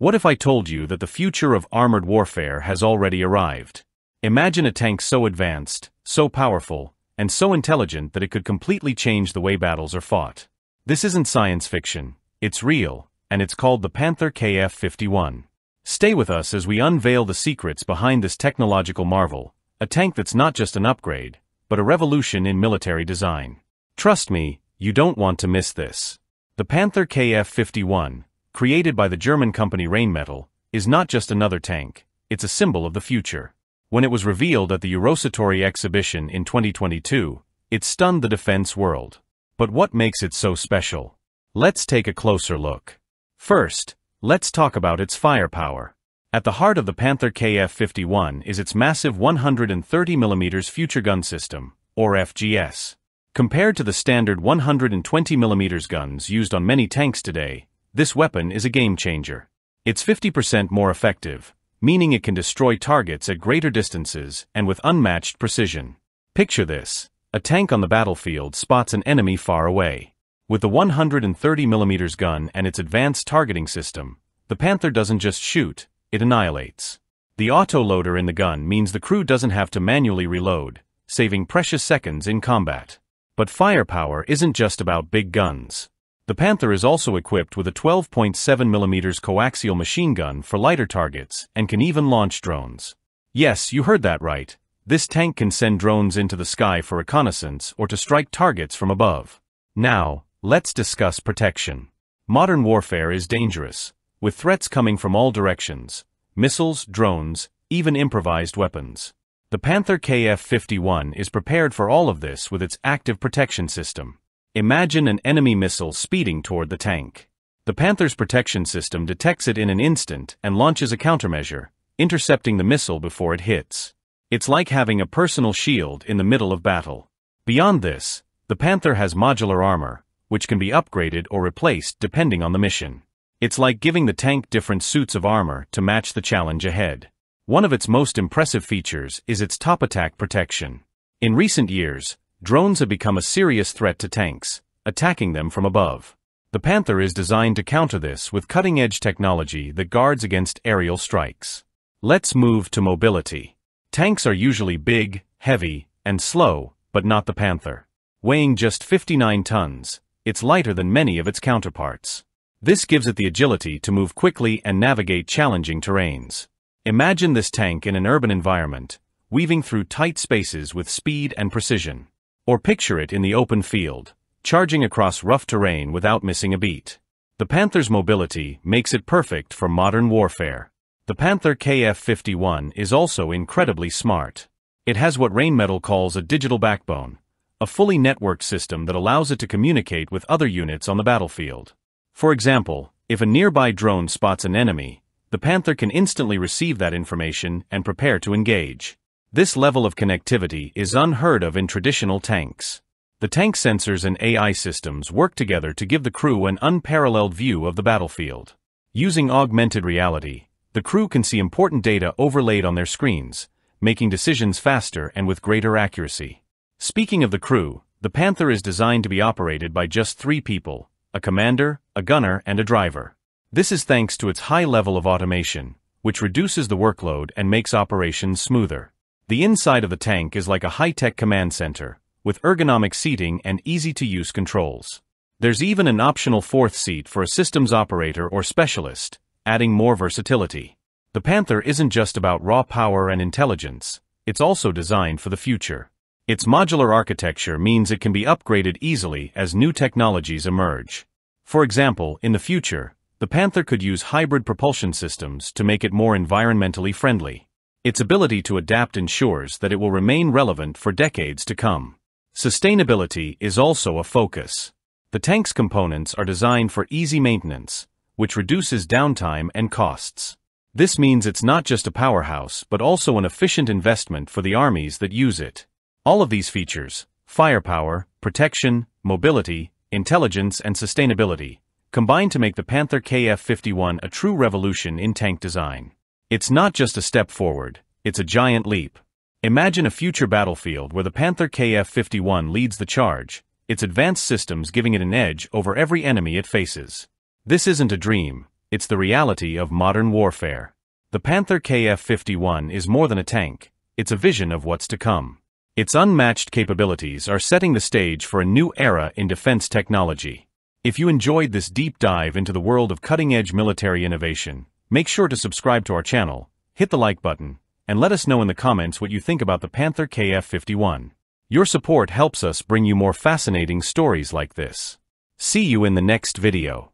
What if I told you that the future of armored warfare has already arrived? Imagine a tank so advanced, so powerful, and so intelligent that it could completely change the way battles are fought. This isn't science fiction, it's real, and it's called the Panther KF-51. Stay with us as we unveil the secrets behind this technological marvel, a tank that's not just an upgrade, but a revolution in military design. Trust me, you don't want to miss this. The Panther KF-51, created by the German company Rheinmetall, is not just another tank, it's a symbol of the future. When it was revealed at the Eurosatory exhibition in 2022, it stunned the defense world. But what makes it so special? Let's take a closer look. First, let's talk about its firepower. At the heart of the Panther KF-51 is its massive 130mm future gun system, or FGS. Compared to the standard 120mm guns used on many tanks today, this weapon is a game changer. It's 50% more effective, meaning it can destroy targets at greater distances and with unmatched precision. Picture this. A tank on the battlefield spots an enemy far away. With the 130mm gun and its advanced targeting system, the Panther doesn't just shoot, it annihilates. The autoloader in the gun means the crew doesn't have to manually reload, saving precious seconds in combat. But firepower isn't just about big guns. The Panther is also equipped with a 12.7mm coaxial machine gun for lighter targets and can even launch drones. Yes, you heard that right. This tank can send drones into the sky for reconnaissance or to strike targets from above. Now, let's discuss protection. Modern warfare is dangerous, with threats coming from all directions missiles, drones, even improvised weapons. The Panther KF-51 is prepared for all of this with its active protection system. Imagine an enemy missile speeding toward the tank. The Panther's protection system detects it in an instant and launches a countermeasure, intercepting the missile before it hits. It's like having a personal shield in the middle of battle. Beyond this, the Panther has modular armor, which can be upgraded or replaced depending on the mission. It's like giving the tank different suits of armor to match the challenge ahead. One of its most impressive features is its top attack protection. In recent years, drones have become a serious threat to tanks, attacking them from above. The Panther is designed to counter this with cutting-edge technology that guards against aerial strikes. Let's move to mobility. Tanks are usually big, heavy, and slow, but not the Panther. Weighing just 59 tons, it's lighter than many of its counterparts. This gives it the agility to move quickly and navigate challenging terrains. Imagine this tank in an urban environment, weaving through tight spaces with speed and precision. Or picture it in the open field, charging across rough terrain without missing a beat. The Panther's mobility makes it perfect for modern warfare. The Panther KF-51 is also incredibly smart. It has what Rheinmetall calls a digital backbone, a fully networked system that allows it to communicate with other units on the battlefield. For example, if a nearby drone spots an enemy, the Panther can instantly receive that information and prepare to engage. This level of connectivity is unheard of in traditional tanks. The tank sensors and AI systems work together to give the crew an unparalleled view of the battlefield. Using augmented reality, the crew can see important data overlaid on their screens, making decisions faster and with greater accuracy. Speaking of the crew, the Panther is designed to be operated by just three people, a commander, a gunner, and a driver. This is thanks to its high level of automation, which reduces the workload and makes operations smoother. The inside of the tank is like a high-tech command center, with ergonomic seating and easy-to-use controls. There's even an optional fourth seat for a systems operator or specialist, adding more versatility. The Panther isn't just about raw power and intelligence, it's also designed for the future. Its modular architecture means it can be upgraded easily as new technologies emerge. For example, in the future, the Panther could use hybrid propulsion systems to make it more environmentally friendly. Its ability to adapt ensures that it will remain relevant for decades to come. Sustainability is also a focus. The tank's components are designed for easy maintenance, which reduces downtime and costs. This means it's not just a powerhouse but also an efficient investment for the armies that use it. All of these features, firepower, protection, mobility, intelligence, and sustainability, combine to make the Panther KF-51 a true revolution in tank design. It's not just a step forward, it's a giant leap. Imagine a future battlefield where the Panther KF-51 leads the charge, its advanced systems giving it an edge over every enemy it faces. This isn't a dream, It's the reality of modern warfare. The Panther KF-51 is more than a tank. It's a vision of what's to come. Its unmatched capabilities are setting the stage for a new era in defense technology. If you enjoyed this deep dive into the world of cutting-edge military innovation, make sure to subscribe to our channel, hit the like button, and let us know in the comments what you think about the Panther KF-51. Your support helps us bring you more fascinating stories like this. See you in the next video.